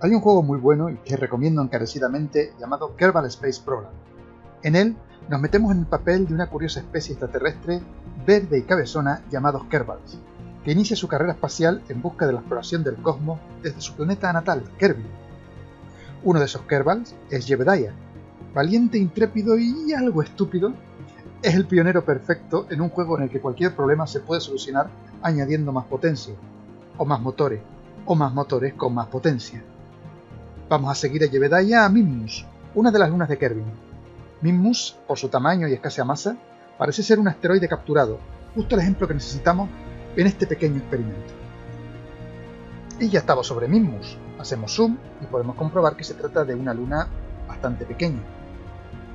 Hay un juego muy bueno y que recomiendo encarecidamente llamado Kerbal Space Program. En él nos metemos en el papel de una curiosa especie extraterrestre verde y cabezona llamados Kerbals, que inicia su carrera espacial en busca de la exploración del cosmos desde su planeta natal, Kerbin. Uno de esos Kerbals es Jebediah, valiente, intrépido y algo estúpido, es el pionero perfecto en un juego en el que cualquier problema se puede solucionar añadiendo más potencia, o más motores, o más motores con más potencia. Vamos a seguir a Jebediah a Mimmus, una de las lunas de Kerbin. Mimmus, por su tamaño y escasa masa, parece ser un asteroide capturado, justo el ejemplo que necesitamos en este pequeño experimento. Y ya estamos sobre Mimmus. Hacemos zoom y podemos comprobar que se trata de una luna bastante pequeña,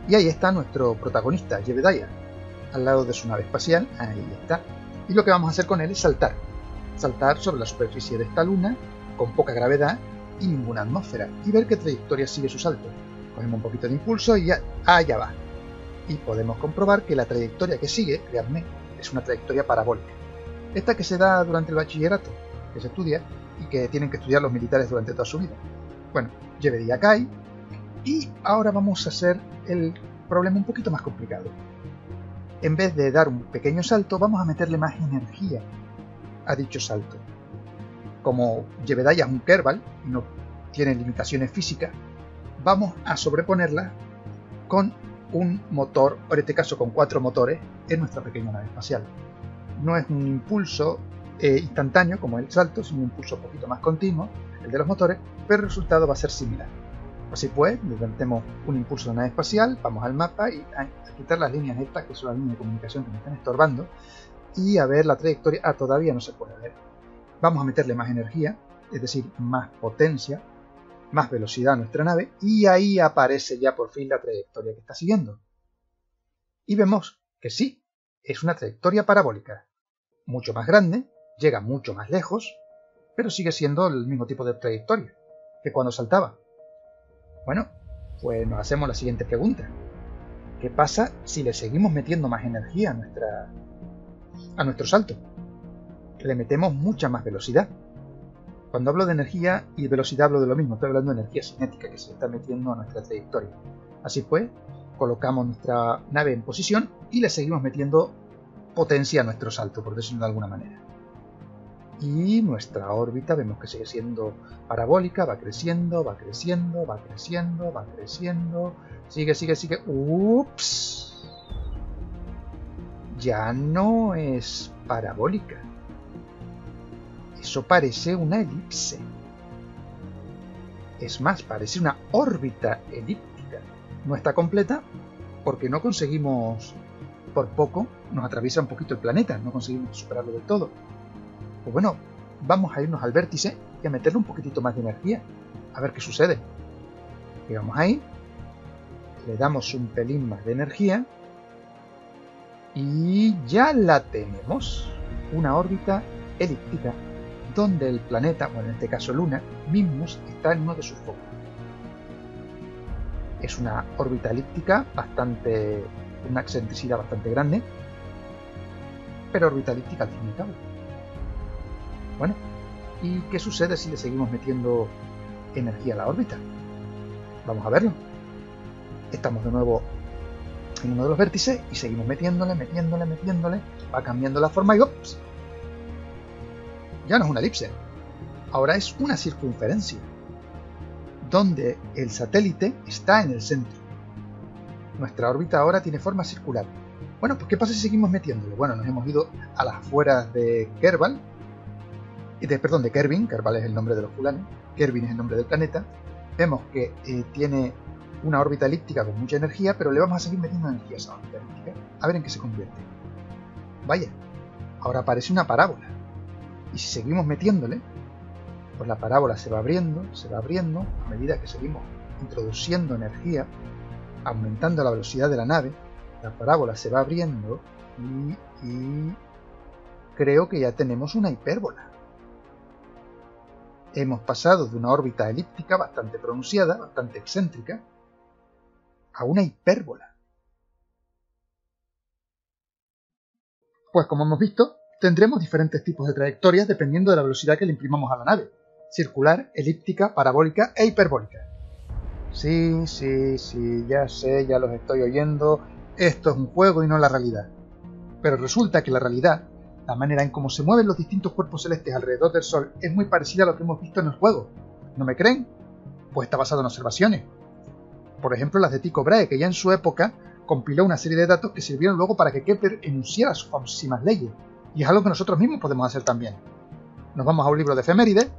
y ahí está nuestro protagonista, Jebediah, al lado de su nave espacial, ahí está. Y lo que vamos a hacer con él es saltar. Saltar sobre la superficie de esta luna, con poca gravedad y ninguna atmósfera, y ver qué trayectoria sigue su salto. Cogemos un poquito de impulso y ya, allá va. Y podemos comprobar que la trayectoria que sigue, creadme, es una trayectoria parabólica. Esta que se da durante el bachillerato, que se estudia y que tienen que estudiar los militares durante toda su vida. Bueno, Jebediah cae y ahora vamos a hacer el problema un poquito más complicado. En vez de dar un pequeño salto, vamos a meterle más energía a dicho salto. Como Jebediah es un Kerbal no tiene limitaciones físicas, vamos a sobreponerla con un motor, o en este caso con cuatro motores, en nuestra pequeña nave espacial. No es un impulso eh, instantáneo como el salto, sino un impulso un poquito más continuo, el de los motores, pero el resultado va a ser similar. Así pues, levantemos un impulso de nave espacial, vamos al mapa y a quitar las líneas estas, que son las líneas de comunicación que me están estorbando, y a ver la trayectoria. Ah, todavía no se puede ver. Vamos a meterle más energía, es decir, más potencia, más velocidad a nuestra nave, y ahí aparece ya por fin la trayectoria que está siguiendo. Y vemos que sí, es una trayectoria parabólica, mucho más grande, llega mucho más lejos, pero sigue siendo el mismo tipo de trayectoria que cuando saltaba. Bueno, pues nos hacemos la siguiente pregunta. ¿Qué pasa si le seguimos metiendo más energía a, nuestra, a nuestro salto? Le metemos mucha más velocidad. Cuando hablo de energía y velocidad hablo de lo mismo, estoy hablando de energía cinética que se está metiendo a nuestra trayectoria. Así pues, colocamos nuestra nave en posición y le seguimos metiendo potencia a nuestro salto, por decirlo de alguna manera. Y nuestra órbita vemos que sigue siendo parabólica, va creciendo, va creciendo, va creciendo, va creciendo, sigue, sigue, sigue, ups, ya no es parabólica, eso parece una elipse, es más, parece una órbita elíptica, no está completa porque no conseguimos, por poco, nos atraviesa un poquito el planeta, no conseguimos superarlo del todo pues bueno, vamos a irnos al vértice y a meterle un poquitito más de energía. A ver qué sucede. Y vamos ahí. Le damos un pelín más de energía. Y ya la tenemos. Una órbita elíptica donde el planeta, o en este caso Luna, Mimus, está en uno de sus focos. Es una órbita elíptica bastante. una excentricidad bastante grande, pero órbita elíptica al fin y cabo. Bueno, ¿y qué sucede si le seguimos metiendo energía a la órbita? Vamos a verlo. Estamos de nuevo en uno de los vértices y seguimos metiéndole, metiéndole, metiéndole. Va cambiando la forma y ¡ops! Ya no es una elipse. Ahora es una circunferencia. Donde el satélite está en el centro. Nuestra órbita ahora tiene forma circular. Bueno, pues ¿qué pasa si seguimos metiéndole? Bueno, nos hemos ido a las afueras de Kerbal, de, perdón, de Kerbin, Kerbal es el nombre de los fulanes, Kerbin es el nombre del planeta, vemos que eh, tiene una órbita elíptica con mucha energía, pero le vamos a seguir metiendo energía a esa órbita elíptica, a ver en qué se convierte. Vaya, ahora aparece una parábola, y si seguimos metiéndole, pues la parábola se va abriendo, se va abriendo, a medida que seguimos introduciendo energía, aumentando la velocidad de la nave, la parábola se va abriendo y, y creo que ya tenemos una hipérbola hemos pasado de una órbita elíptica bastante pronunciada, bastante excéntrica, a una hipérbola. Pues como hemos visto, tendremos diferentes tipos de trayectorias dependiendo de la velocidad que le imprimamos a la nave. circular, elíptica, parabólica e hiperbólica. Sí, sí, sí, ya sé, ya los estoy oyendo. Esto es un juego y no la realidad. Pero resulta que la realidad, la manera en cómo se mueven los distintos cuerpos celestes alrededor del Sol, es muy parecida a lo que hemos visto en el juego. ¿No me creen? Pues está basado en observaciones. Por ejemplo, las de Tycho Brahe, que ya en su época compiló una serie de datos que sirvieron luego para que Kepler enunciara sus famosísimas leyes. Y es algo que nosotros mismos podemos hacer también. Nos vamos a un libro de efemérides,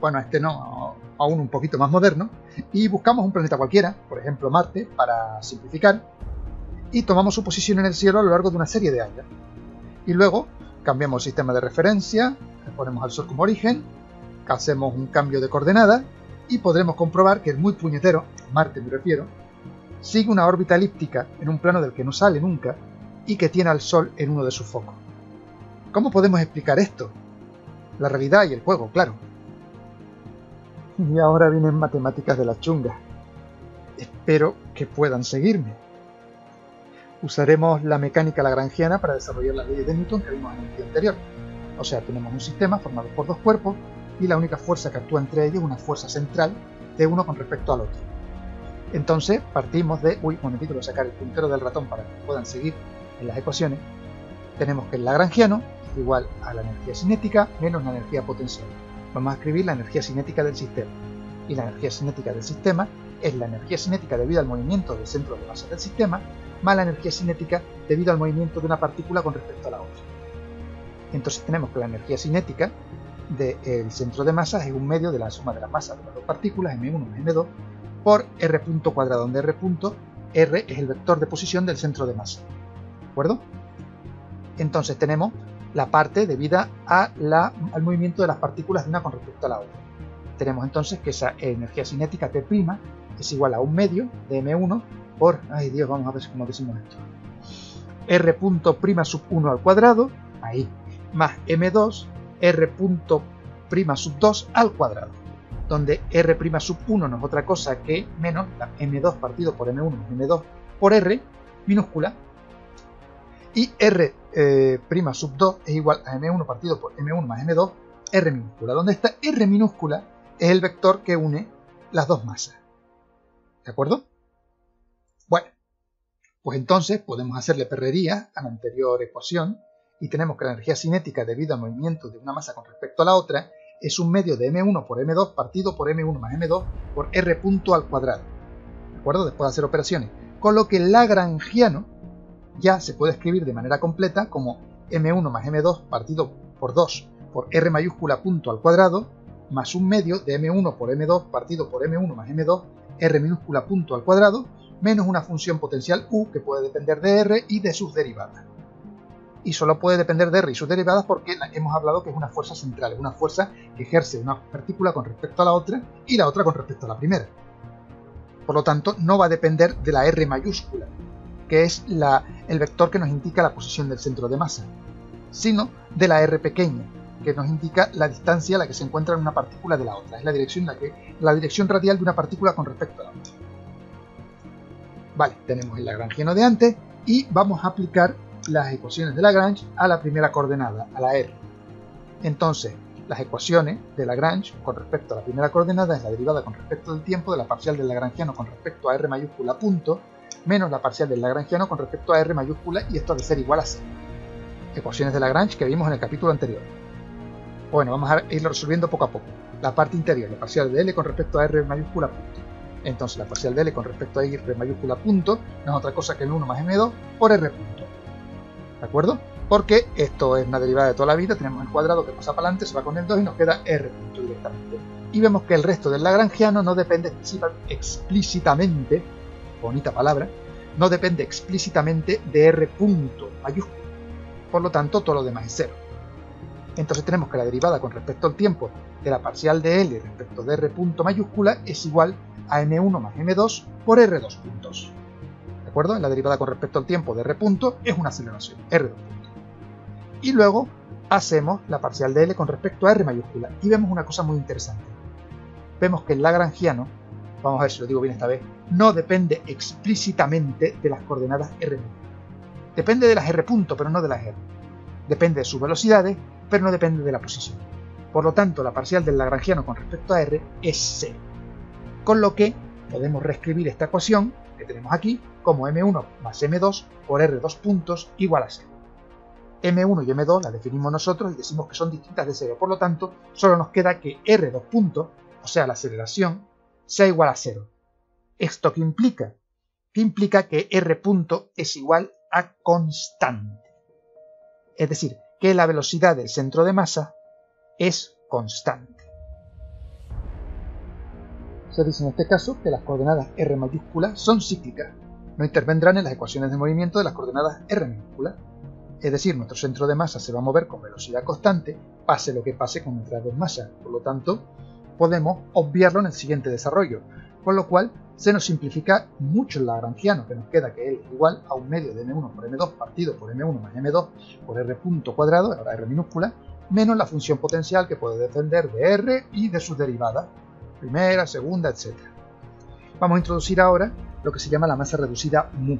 bueno, este no, aún un poquito más moderno, y buscamos un planeta cualquiera, por ejemplo Marte, para simplificar, y tomamos su posición en el cielo a lo largo de una serie de años. Y luego cambiamos el sistema de referencia, le ponemos al Sol como origen, hacemos un cambio de coordenadas y podremos comprobar que el muy puñetero, Marte me refiero, sigue una órbita elíptica en un plano del que no sale nunca y que tiene al Sol en uno de sus focos. ¿Cómo podemos explicar esto? La realidad y el juego, claro. Y ahora vienen matemáticas de la chunga. Espero que puedan seguirme. Usaremos la mecánica lagrangiana para desarrollar las leyes de Newton que vimos en el vídeo anterior. O sea, tenemos un sistema formado por dos cuerpos y la única fuerza que actúa entre ellos es una fuerza central de uno con respecto al otro. Entonces partimos de... Uy, un momentito, voy a sacar el puntero del ratón para que puedan seguir en las ecuaciones. Tenemos que el lagrangiano igual a la energía cinética menos la energía potencial. Vamos a escribir la energía cinética del sistema. Y la energía cinética del sistema es la energía cinética debido al movimiento del centro de masa del sistema más la energía cinética debido al movimiento de una partícula con respecto a la otra. Entonces tenemos que la energía cinética del centro de masa es un medio de la suma de la masa de las dos partículas, m1 más m2, por r punto cuadrado, donde r punto, r es el vector de posición del centro de masa. ¿De acuerdo? Entonces tenemos la parte debida a la, al movimiento de las partículas de una con respecto a la otra. Tenemos entonces que esa energía cinética T' es igual a un medio de m1 por, ay Dios, vamos a ver cómo decimos esto, r punto prima sub 1 al cuadrado, ahí, más m2 r punto sub 2 al cuadrado, donde r sub 1 no es otra cosa que menos la m2 partido por m1 más m2 por r minúscula, y r eh, prima sub 2 es igual a m1 partido por m1 más m2 r minúscula, donde esta r minúscula es el vector que une las dos masas. ¿De acuerdo? Bueno, pues entonces podemos hacerle perrería a la anterior ecuación y tenemos que la energía cinética debido al movimiento de una masa con respecto a la otra es un medio de m1 por m2 partido por m1 más m2 por r punto al cuadrado. ¿De acuerdo? Después de hacer operaciones. Con lo que el lagrangiano ya se puede escribir de manera completa como m1 más m2 partido por 2 por r mayúscula punto al cuadrado más un medio de m1 por m2 partido por m1 más m2 r minúscula punto al cuadrado menos una función potencial u que puede depender de r y de sus derivadas. Y solo puede depender de r y sus derivadas porque hemos hablado que es una fuerza central, es una fuerza que ejerce una partícula con respecto a la otra y la otra con respecto a la primera. Por lo tanto, no va a depender de la r mayúscula, que es la, el vector que nos indica la posición del centro de masa, sino de la r pequeña, que nos indica la distancia a la que se encuentra una partícula de la otra. Es la dirección, la, que, la dirección radial de una partícula con respecto a la otra. Vale, tenemos el lagrangiano de antes y vamos a aplicar las ecuaciones de Lagrange a la primera coordenada, a la R. Entonces, las ecuaciones de Lagrange con respecto a la primera coordenada es la derivada con respecto del tiempo de la parcial del lagrangiano con respecto a R mayúscula punto menos la parcial del lagrangiano con respecto a R mayúscula y esto debe ser igual a 0. Ecuaciones de Lagrange que vimos en el capítulo anterior. Bueno, vamos a irlo resolviendo poco a poco. La parte interior, la parcial de L con respecto a R mayúscula punto entonces la parcial de L con respecto a R mayúscula punto no es otra cosa que el 1 más M2 por R punto. ¿De acuerdo? Porque esto es una derivada de toda la vida, tenemos el cuadrado que pasa para adelante, se va con el 2 y nos queda R punto directamente. Y vemos que el resto del lagrangiano no depende explícitamente, bonita palabra, no depende explícitamente de R punto mayúscula. Por lo tanto, todo lo demás es cero. Entonces tenemos que la derivada con respecto al tiempo de la parcial de L respecto de R punto mayúscula es igual a m1 más m2 por r2 puntos. ¿De acuerdo? La derivada con respecto al tiempo de r punto es una aceleración, r2 puntos. Y luego hacemos la parcial de L con respecto a R mayúscula y vemos una cosa muy interesante. Vemos que el lagrangiano, vamos a ver si lo digo bien esta vez, no depende explícitamente de las coordenadas R. Depende de las R punto, pero no de las R. Depende de sus velocidades, pero no depende de la posición. Por lo tanto, la parcial del lagrangiano con respecto a r es 0. Con lo que podemos reescribir esta ecuación que tenemos aquí como m1 más m2 por r dos puntos igual a 0. m1 y m2 la definimos nosotros y decimos que son distintas de 0. Por lo tanto, solo nos queda que r dos puntos, o sea, la aceleración, sea igual a 0. ¿Esto qué implica? Que implica que r punto es igual a constante. Es decir, que la velocidad del centro de masa es constante. Se dice en este caso que las coordenadas r mayúsculas son cíclicas, no intervendrán en las ecuaciones de movimiento de las coordenadas r minúsculas. Es decir, nuestro centro de masa se va a mover con velocidad constante, pase lo que pase con nuestras dos masas. Por lo tanto, podemos obviarlo en el siguiente desarrollo, con lo cual se nos simplifica mucho el lagrangiano, que nos queda que es igual a un medio de m1 por m2 partido por m1 más m2 por r punto cuadrado, ahora r minúscula, menos la función potencial que puede depender de r y de sus derivadas, primera, segunda, etc. Vamos a introducir ahora lo que se llama la masa reducida mu,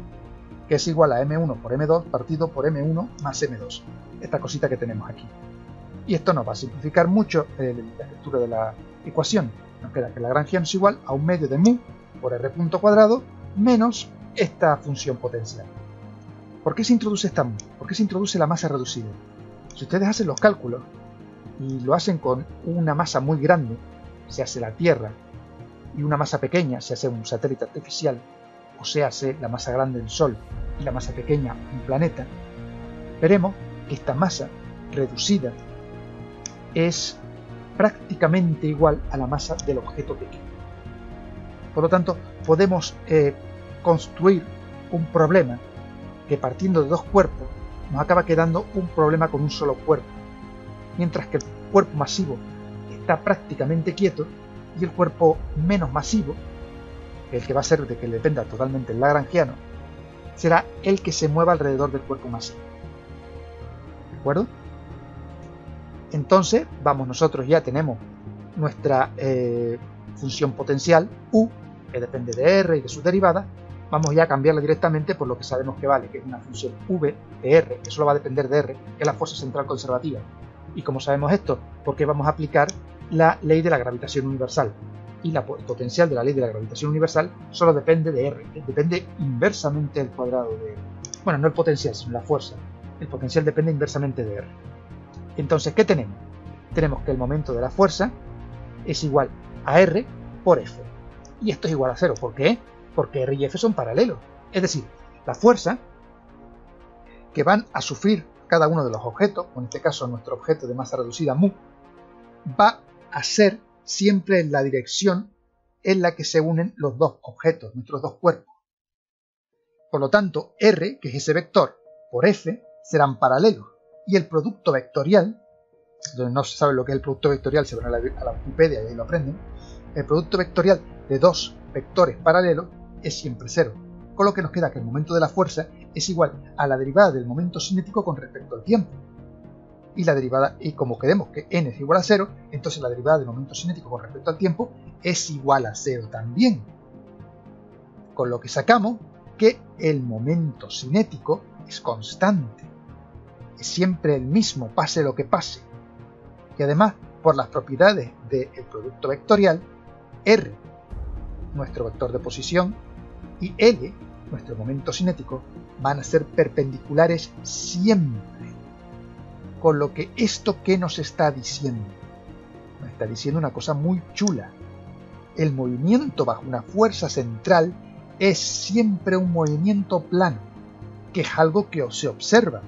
que es igual a m1 por m2 partido por m1 más m2, esta cosita que tenemos aquí. Y esto nos va a simplificar mucho la escritura de la ecuación. Nos queda que la Lagrangiano es igual a un medio de mu por r punto cuadrado menos esta función potencial. ¿Por qué se introduce esta? ¿Por qué se introduce la masa reducida? Si ustedes hacen los cálculos y lo hacen con una masa muy grande, se hace la Tierra, y una masa pequeña, se hace un satélite artificial, o se hace la masa grande del Sol y la masa pequeña un planeta, veremos que esta masa reducida es prácticamente igual a la masa del objeto pequeño. Por lo tanto, podemos eh, construir un problema que partiendo de dos cuerpos nos acaba quedando un problema con un solo cuerpo, mientras que el cuerpo masivo está prácticamente quieto y el cuerpo menos masivo, el que va a ser de que le dependa totalmente el lagrangiano, será el que se mueva alrededor del cuerpo masivo. ¿De acuerdo? Entonces, vamos, nosotros ya tenemos nuestra eh, función potencial U, que depende de R y de sus derivadas, vamos ya a cambiarla directamente por lo que sabemos que vale, que es una función V de R, que solo va a depender de R, que es la fuerza central conservativa. Y como sabemos esto, porque vamos a aplicar la ley de la gravitación universal. Y la potencial de la ley de la gravitación universal solo depende de R, depende inversamente del cuadrado de R. Bueno, no el potencial, sino la fuerza. El potencial depende inversamente de R. Entonces, ¿qué tenemos? Tenemos que el momento de la fuerza es igual a R por F. Y esto es igual a cero. ¿Por qué? Porque R y F son paralelos. Es decir, la fuerza que van a sufrir cada uno de los objetos, o en este caso nuestro objeto de masa reducida mu, va a ser siempre en la dirección en la que se unen los dos objetos, nuestros dos cuerpos. Por lo tanto, R, que es ese vector, por F, serán paralelos y el producto vectorial, donde no se sabe lo que es el producto vectorial, se van a la, a la Wikipedia y ahí lo aprenden, el producto vectorial de dos vectores paralelos es siempre cero, con lo que nos queda que el momento de la fuerza es igual a la derivada del momento cinético con respecto al tiempo. Y la derivada, y como queremos que n es igual a cero, entonces la derivada del momento cinético con respecto al tiempo es igual a cero también. Con lo que sacamos que el momento cinético es constante es siempre el mismo, pase lo que pase. Y además, por las propiedades del producto vectorial, R, nuestro vector de posición, y L, nuestro momento cinético, van a ser perpendiculares siempre. Con lo que esto que nos está diciendo, nos está diciendo una cosa muy chula. El movimiento bajo una fuerza central es siempre un movimiento plano, que es algo que se observa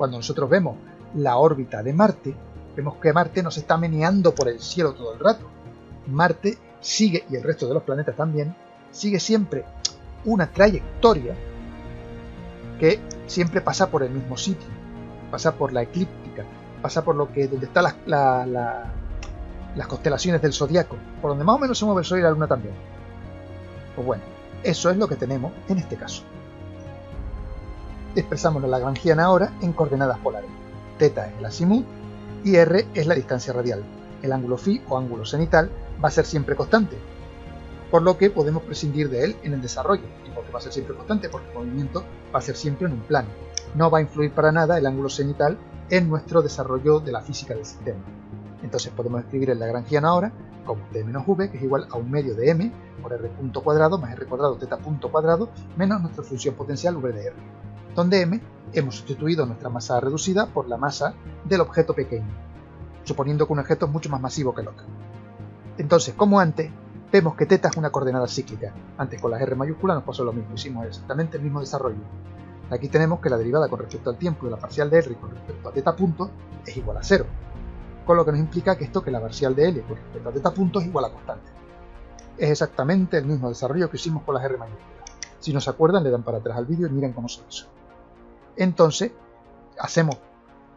cuando nosotros vemos la órbita de Marte, vemos que Marte nos está meneando por el cielo todo el rato. Marte sigue, y el resto de los planetas también, sigue siempre una trayectoria que siempre pasa por el mismo sitio, pasa por la eclíptica, pasa por lo que donde están las, las constelaciones del zodiaco, por donde más o menos se mueve el Sol y la Luna también. Pues bueno, eso es lo que tenemos en este caso expresamos la lagrangiana ahora en coordenadas polares. Teta es el azimut y r es la distancia radial. El ángulo phi o ángulo cenital va a ser siempre constante, por lo que podemos prescindir de él en el desarrollo. ¿Y por qué va a ser siempre constante? Porque el movimiento va a ser siempre en un plano. No va a influir para nada el ángulo cenital en nuestro desarrollo de la física del sistema. Entonces podemos escribir el lagrangiano ahora como d menos v, que es igual a un medio de m por r punto cuadrado más r cuadrado teta punto cuadrado menos nuestra función potencial v de r, donde m hemos sustituido nuestra masa reducida por la masa del objeto pequeño, suponiendo que un objeto es mucho más masivo que el otro. Entonces, como antes, vemos que teta es una coordenada cíclica. Antes con la r mayúscula nos pasó lo mismo, hicimos exactamente el mismo desarrollo. Aquí tenemos que la derivada con respecto al tiempo de la parcial de r con respecto a teta punto es igual a cero con lo que nos implica que esto que la parcial de L con respecto a teta punto es igual a constante. Es exactamente el mismo desarrollo que hicimos con las R mayúsculas. Si no se acuerdan, le dan para atrás al vídeo y miren cómo se hizo. Entonces, hacemos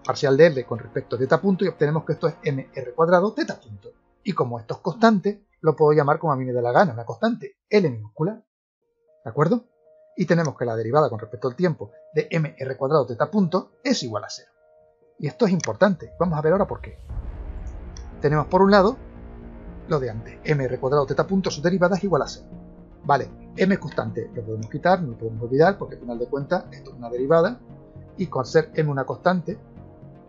parcial de L con respecto a teta punto y obtenemos que esto es mr cuadrado teta punto. Y como esto es constante, lo puedo llamar como a mí me dé la gana, una constante, L minúscula. ¿De acuerdo? Y tenemos que la derivada con respecto al tiempo de mr cuadrado teta punto es igual a cero. Y esto es importante. Vamos a ver ahora por qué. Tenemos por un lado lo de antes. mr cuadrado teta punto, su derivada es igual a 0. Vale, m constante, lo podemos quitar, no lo podemos olvidar, porque al final de cuentas esto es una derivada, y con ser m una constante,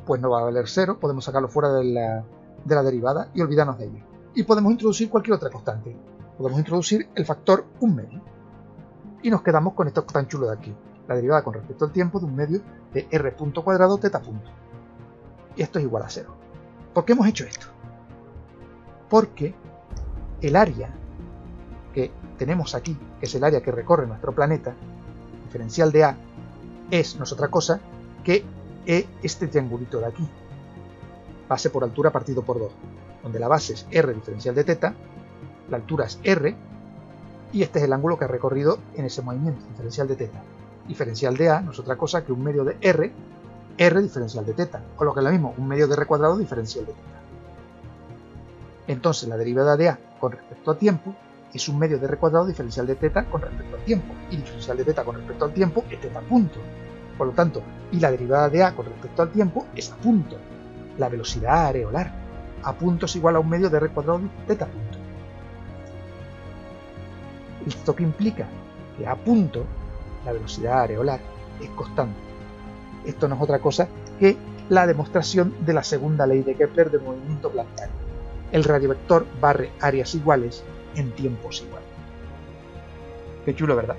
pues no va a valer 0, podemos sacarlo fuera de la, de la derivada y olvidarnos de ella. Y podemos introducir cualquier otra constante. Podemos introducir el factor un medio. Y nos quedamos con esto tan chulo de aquí, la derivada con respecto al tiempo de un medio de r punto cuadrado teta punto. Y esto es igual a 0. ¿Por qué hemos hecho esto? porque el área que tenemos aquí, que es el área que recorre nuestro planeta, diferencial de A, es no es otra cosa que e, este triangulito de aquí, base por altura partido por 2, donde la base es r diferencial de teta, la altura es r, y este es el ángulo que ha recorrido en ese movimiento, diferencial de teta. Diferencial de A no es otra cosa que un medio de r, r diferencial de teta, o lo que es lo mismo, un medio de r cuadrado diferencial de teta. Entonces la derivada de a con respecto a tiempo es un medio de r cuadrado diferencial de teta con respecto al tiempo. Y diferencial de teta con respecto al tiempo es teta punto. Por lo tanto, y la derivada de a con respecto al tiempo es a punto. La velocidad areolar a punto es igual a un medio de r cuadrado de teta punto. Esto que implica que a punto la velocidad areolar es constante. Esto no es otra cosa que la demostración de la segunda ley de Kepler del movimiento planetario el radiovector barre áreas iguales en tiempos iguales. Qué chulo, ¿verdad?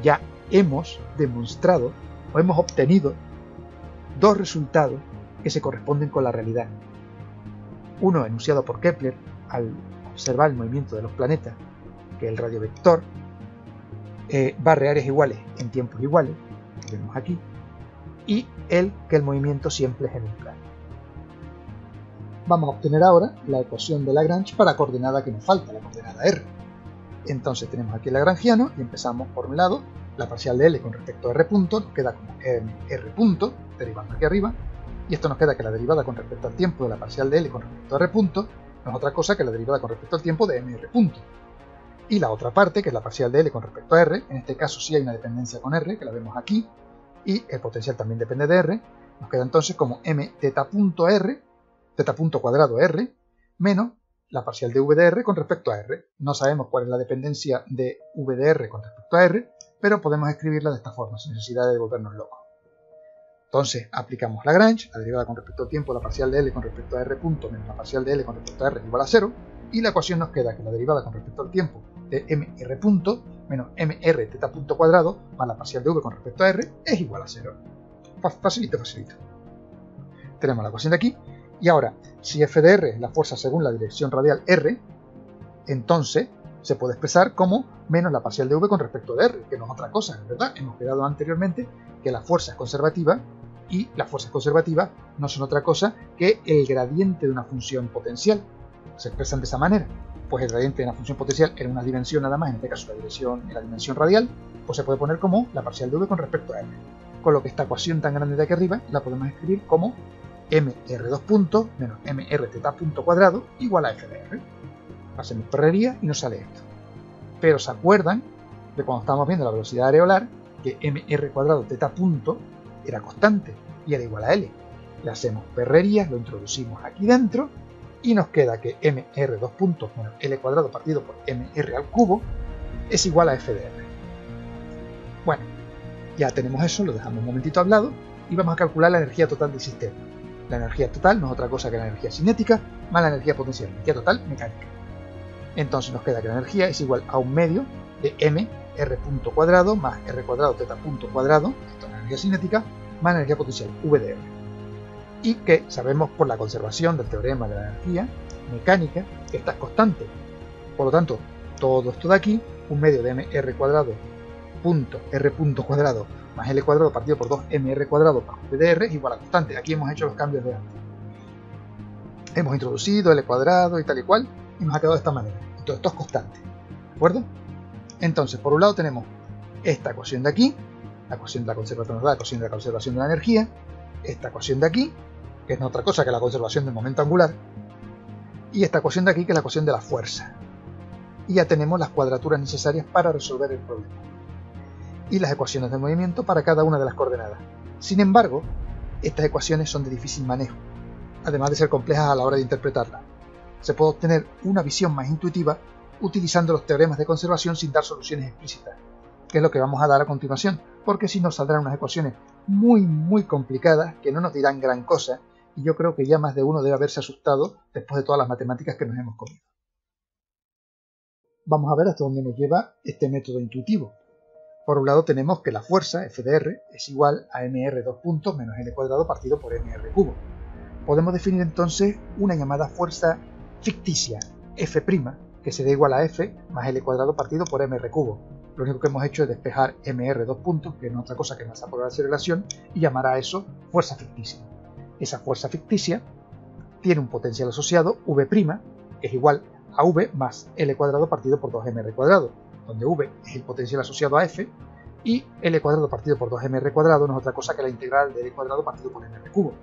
Ya hemos demostrado o hemos obtenido dos resultados que se corresponden con la realidad. Uno enunciado por Kepler al observar el movimiento de los planetas, que el radiovector eh, barre áreas iguales en tiempos iguales, que vemos aquí, y el que el movimiento siempre es en un plano vamos a obtener ahora la ecuación de Lagrange para la coordenada que nos falta, la coordenada r. Entonces tenemos aquí el lagrangiano y empezamos por un lado, la parcial de L con respecto a R punto, nos queda como R punto, derivando aquí arriba, y esto nos queda que la derivada con respecto al tiempo de la parcial de L con respecto a R punto no es otra cosa que la derivada con respecto al tiempo de MR punto. Y la otra parte, que es la parcial de L con respecto a R, en este caso sí hay una dependencia con R, que la vemos aquí, y el potencial también depende de R, nos queda entonces como m teta punto R z punto cuadrado r menos la parcial de v de r con respecto a r. No sabemos cuál es la dependencia de v de r con respecto a r, pero podemos escribirla de esta forma, sin necesidad de volvernos locos. Entonces, aplicamos Lagrange, la derivada con respecto al tiempo, la parcial de L con respecto a R punto menos la parcial de L con respecto a R igual a 0, y la ecuación nos queda que la derivada con respecto al tiempo de MR punto menos MR teta punto cuadrado más la parcial de V con respecto a R es igual a 0. Facilito, facilito. Tenemos la ecuación de aquí, y ahora, si f de r es la fuerza según la dirección radial r, entonces se puede expresar como menos la parcial de v con respecto de r, que no es otra cosa, ¿verdad? Hemos quedado anteriormente que la fuerza es conservativa y las fuerzas conservativas no son otra cosa que el gradiente de una función potencial. Se expresan de esa manera. Pues el gradiente de una función potencial en una dimensión nada más, en este caso la, dirección, en la dimensión radial, pues se puede poner como la parcial de v con respecto a r. Con lo que esta ecuación tan grande de aquí arriba la podemos escribir como mr2 puntos menos mr teta punto cuadrado igual a f de r. Hacemos perrería y nos sale esto. Pero ¿se acuerdan de cuando estábamos viendo la velocidad areolar que mr cuadrado teta punto era constante y era igual a L? Le hacemos perrería, lo introducimos aquí dentro y nos queda que mr2 puntos menos L cuadrado partido por mr al cubo es igual a f de r. Bueno, ya tenemos eso, lo dejamos un momentito hablado y vamos a calcular la energía total del sistema La energía total no es otra cosa que la energía cinética más la energía potencial, energía total mecánica. Entonces nos queda que la energía es igual a un medio de m r punto cuadrado más r cuadrado teta punto cuadrado, esto es la energía cinética, más energía potencial, v de r. Y que sabemos por la conservación del teorema de la energía mecánica que esta es constante. Por lo tanto, todo esto de aquí, un medio de m r cuadrado punto r punto cuadrado más l cuadrado partido por 2mr cuadrado más vdr es igual a constante. Aquí hemos hecho los cambios de antes. Hemos introducido l cuadrado y tal y cual y nos ha quedado de esta manera. Todo esto es constante. ¿De acuerdo? Entonces, por un lado tenemos esta ecuación de aquí, la ecuación de la conservación, la ecuación de la conservación de la energía, esta ecuación de aquí, que es no otra cosa que la conservación del momento angular, y esta ecuación de aquí, que es la ecuación de la fuerza. Y ya tenemos las cuadraturas necesarias para resolver el problema y las ecuaciones de movimiento para cada una de las coordenadas. Sin embargo, estas ecuaciones son de difícil manejo, además de ser complejas a la hora de interpretarlas. Se puede obtener una visión más intuitiva utilizando los teoremas de conservación sin dar soluciones explícitas, que es lo que vamos a dar a continuación, porque si no saldrán unas ecuaciones muy muy complicadas que no nos dirán gran cosa y yo creo que ya más de uno debe haberse asustado después de todas las matemáticas que nos hemos comido. Vamos a ver hasta dónde nos lleva este método intuitivo. Por un lado tenemos que la fuerza, FDR, es igual a mr 2 puntos menos l cuadrado partido por mr cubo. Podemos definir entonces una llamada fuerza ficticia, F', que será igual a F más L cuadrado partido por mr cubo. Lo único que hemos hecho es despejar mr 2 puntos, que no es otra cosa que masa por aceleración, y llamar a eso fuerza ficticia. Esa fuerza ficticia tiene un potencial asociado, V', que es igual a V más L cuadrado partido por 2mr cuadrado donde v es el potencial asociado a f, y l cuadrado partido por 2mr cuadrado no es otra cosa que la integral de l cuadrado partido por mr cubo.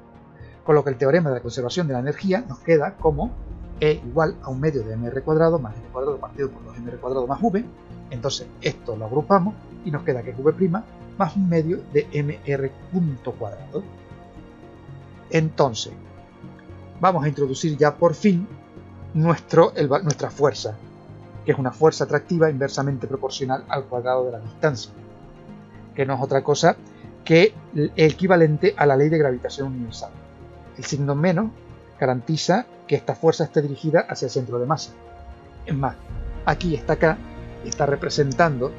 Con lo que el teorema de la conservación de la energía nos queda como E igual a un medio de mr cuadrado más l cuadrado partido por 2mr cuadrado más v. Entonces esto lo agrupamos y nos queda que v' más un medio de mr punto cuadrado. Entonces, vamos a introducir ya por fin nuestro, nuestra fuerza, que es una fuerza atractiva inversamente proporcional al cuadrado de la distancia, que no es otra cosa que el equivalente a la ley de gravitación universal. El signo menos garantiza que esta fuerza esté dirigida hacia el centro de masa. Es más, aquí está acá, está representando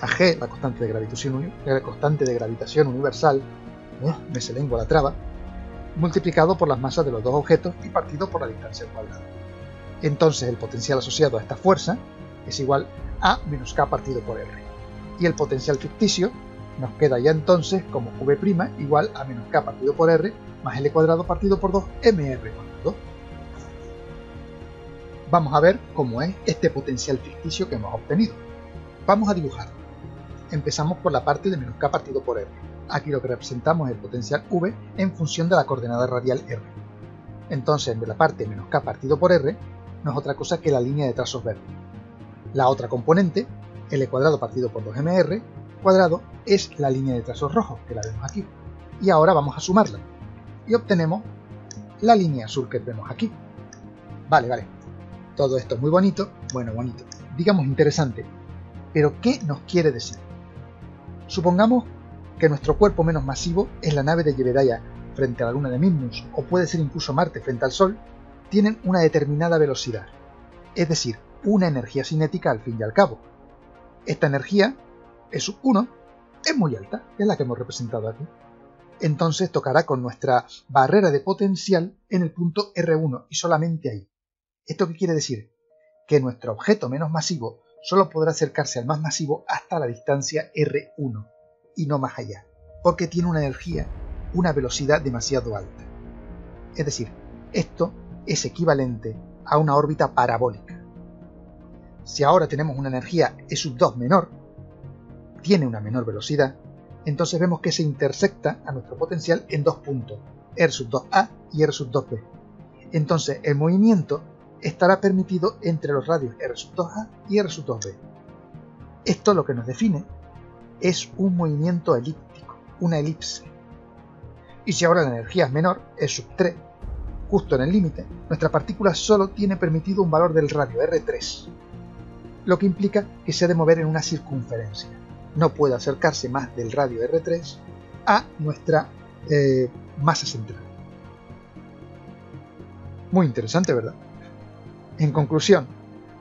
a G, la constante de gravitación, de gravitación universal, me se lengua la traba, multiplicado por las masas de los dos objetos y partido por la distancia al cuadrado. Entonces el potencial asociado a esta fuerza es igual a menos k partido por r. Y el potencial ficticio nos queda ya entonces como v' igual a menos k partido por r más l cuadrado partido por 2 mr. Vamos a ver cómo es este potencial ficticio que hemos obtenido. Vamos a dibujarlo. Empezamos por la parte de menos k partido por r. Aquí lo que representamos es el potencial v en función de la coordenada radial r. Entonces, de la parte menos k partido por r, no es otra cosa que la línea de trazos verde. La otra componente, L cuadrado partido por 2mr cuadrado, es la línea de trazos rojos, que la vemos aquí. Y ahora vamos a sumarla. Y obtenemos la línea azul que vemos aquí. Vale, vale. Todo esto es muy bonito. Bueno, bonito. Digamos interesante. Pero, ¿qué nos quiere decir? Supongamos que nuestro cuerpo menos masivo es la nave de Yevedaya frente a la luna de Minnus, o puede ser incluso Marte frente al Sol, tienen una determinada velocidad, es decir, una energía cinética al fin y al cabo. Esta energía, es 1, es muy alta, es la que hemos representado aquí. Entonces tocará con nuestra barrera de potencial en el punto R1 y solamente ahí. ¿Esto qué quiere decir? Que nuestro objeto menos masivo solo podrá acercarse al más masivo hasta la distancia R1 y no más allá, porque tiene una energía, una velocidad demasiado alta. Es decir, esto es equivalente a una órbita parabólica. Si ahora tenemos una energía E sub 2 menor, tiene una menor velocidad, entonces vemos que se intersecta a nuestro potencial en dos puntos, R sub 2A y R sub 2B. Entonces el movimiento estará permitido entre los radios R sub 2A y R sub 2B. Esto lo que nos define es un movimiento elíptico, una elipse. Y si ahora la energía es menor, E sub 3, justo en el límite, nuestra partícula solo tiene permitido un valor del radio R3, lo que implica que se ha de mover en una circunferencia. No puede acercarse más del radio R3 a nuestra eh, masa central. Muy interesante, ¿verdad? En conclusión,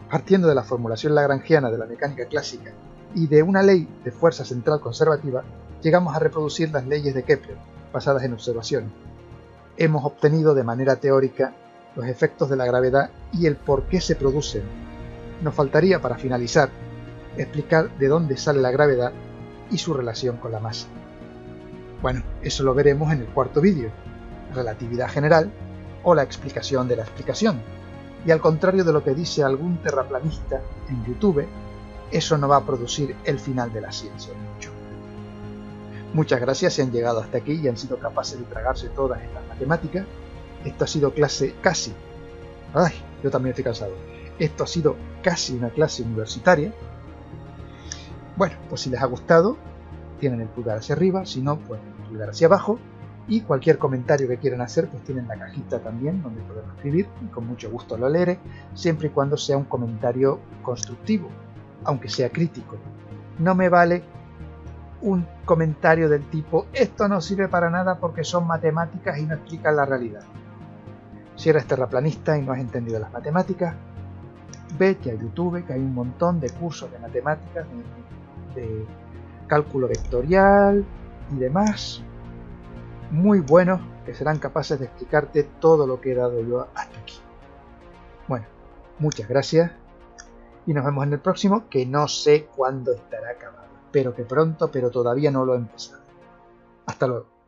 partiendo de la formulación lagrangiana de la mecánica clásica y de una ley de fuerza central conservativa, llegamos a reproducir las leyes de Kepler, basadas en observaciones. Hemos obtenido de manera teórica los efectos de la gravedad y el por qué se producen. Nos faltaría, para finalizar, explicar de dónde sale la gravedad y su relación con la masa. Bueno, eso lo veremos en el cuarto vídeo, relatividad general o la explicación de la explicación. Y al contrario de lo que dice algún terraplanista en YouTube, eso no va a producir el final de la ciencia mucho. Muchas gracias si han llegado hasta aquí y han sido capaces de tragarse todas estas matemáticas. Esto ha sido clase casi. Ay, yo también estoy cansado. Esto ha sido casi una clase universitaria. Bueno, pues si les ha gustado, tienen el pulgar hacia arriba, si no, pues el pulgar hacia abajo y cualquier comentario que quieran hacer pues tienen la cajita también donde podemos escribir y con mucho gusto lo leeré siempre y cuando sea un comentario constructivo aunque sea crítico. No me vale un comentario del tipo esto no sirve para nada porque son matemáticas y no explican la realidad si eres terraplanista y no has entendido las matemáticas vete a youtube que hay un montón de cursos de matemáticas de cálculo vectorial y demás muy buenos que serán capaces de explicarte todo lo que he dado yo hasta aquí. Bueno, muchas gracias y nos vemos en el próximo que no sé cuándo estará acabado. Espero que pronto, pero todavía no lo he empezado. Hasta luego.